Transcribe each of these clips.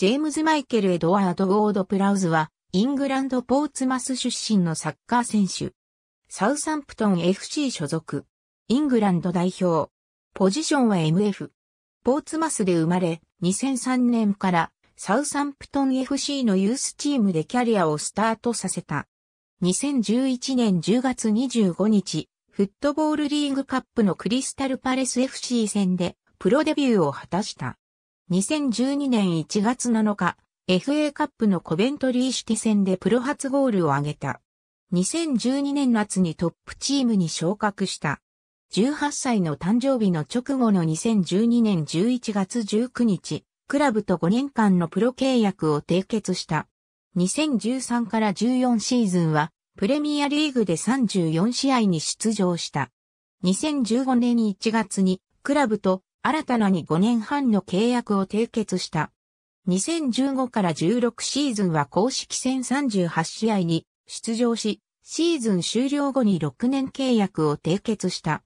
ジェームズ・マイケル・エドワード・ウォード・プラウズは、イングランド・ポーツマス出身のサッカー選手。サウサンプトン FC 所属。イングランド代表。ポジションは MF。ポーツマスで生まれ、2003年からサウサンプトン FC のユースチームでキャリアをスタートさせた。2011年10月25日、フットボールリーグカップのクリスタルパレス FC 戦でプロデビューを果たした。2012年1月7日、FA カップのコベントリーシティ戦でプロ初ゴールを挙げた。2012年夏にトップチームに昇格した。18歳の誕生日の直後の2012年11月19日、クラブと5年間のプロ契約を締結した。2013から14シーズンは、プレミアリーグで34試合に出場した。2015年1月に、クラブと新たなに5年半の契約を締結した。2015から16シーズンは公式戦38試合に出場し、シーズン終了後に6年契約を締結した。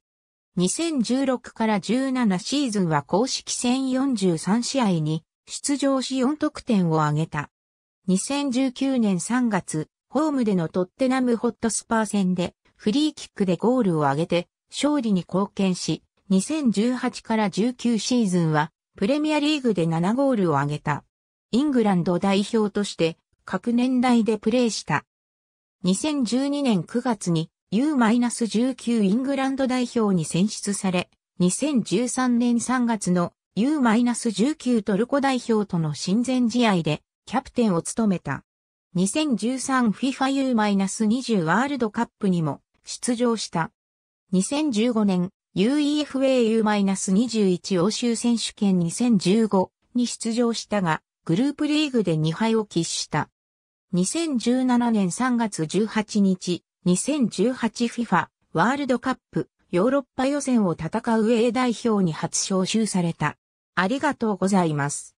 2016から17シーズンは公式戦43試合に出場し4得点を挙げた。2019年3月、ホームでのトッテナムホットスパー戦でフリーキックでゴールを挙げて勝利に貢献し、2018から19シーズンはプレミアリーグで7ゴールを挙げた。イングランド代表として各年代でプレーした。2012年9月に U-19 イングランド代表に選出され、2013年3月の U-19 トルコ代表との親善試合でキャプテンを務めた。2013FIFA U-20 ワールドカップにも出場した。2015年 UEFA U-21 欧州選手権2015に出場したが、グループリーグで2敗を喫した。2017年3月18日、2018FIFA ワールドカップヨーロッパ予選を戦う A 代表に初招集された。ありがとうございます。